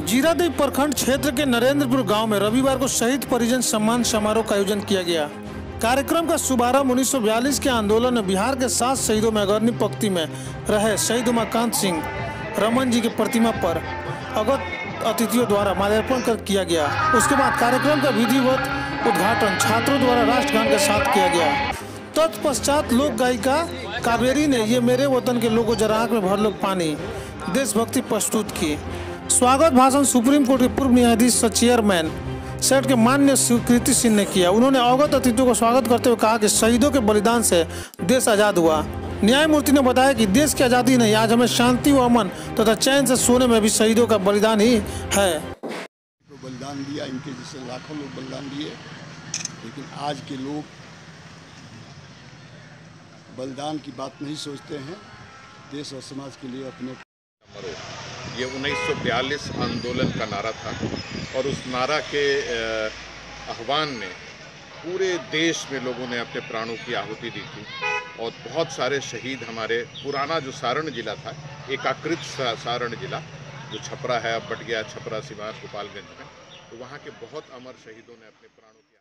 जीरादेव प्रखंड क्षेत्र के नरेंद्रपुर गाँव में रविवार को शहीद परिजन सम्मान समारोह का आयोजन किया गया। कार्यक्रम का शुभारंभ 1942 के आंदोलन में बिहार के सात शहीदों में अग्रणी पंक्ति में रहे शहीद उमाकांत सिंह, रमन जी की प्रतिमा पर अगत अतिथियों द्वारा माल्यार्पण कर किया गया। उसके बाद कार्यक्रम का विधिवत उद्घाटन छात्रों द्वारा राष्ट्रगान के साथ किया गया। तत्पश्चात लोक गायिका कावेरी ने ये मेरे वतन के लोगों जरा आँख में भर लो पानी, देशभक्ति प्रस्तुत की। स्वागत भाषण सुप्रीम कोर्ट के पूर्व न्यायाधीश चेयरमैन सेट के मान्य स्वीकृति सिंह ने किया। उन्होंने अवगत अतिथियों का स्वागत करते हुए कहा कि शहीदों के बलिदान से देश आज़ाद हुआ। न्यायमूर्ति ने बताया कि देश की आज़ादी नहीं, आज हमें शांति व अमन तथा तो चैन से सोने में भी शहीदों का बलिदान ही है। तो बलिदान दिया, इनके जैसे लाखों लोग बलिदान दिए। लेकिन आज के लोग बलिदान की बात नहीं सोचते हैं। देश और समाज के लिए अपने ये 1942 आंदोलन का नारा था और उस नारा के आह्वान में पूरे देश में लोगों ने अपने प्राणों की आहुति दी थी और बहुत सारे शहीद हमारे पुराना जो सारण जिला था, एकाकृत सारण जिला, जो छपरा है, अब बट गया छपरा सिवान गोपालगंज में तो वहाँ के बहुत अमर शहीदों ने अपने प्राणों की